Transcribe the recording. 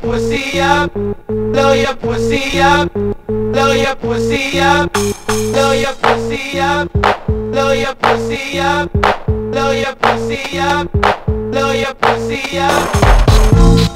blow your pussy up, blow your pussy up, blow your pussy up, blow your pussy up, blow your pussy up, blow your pussy up, blow your pussy up.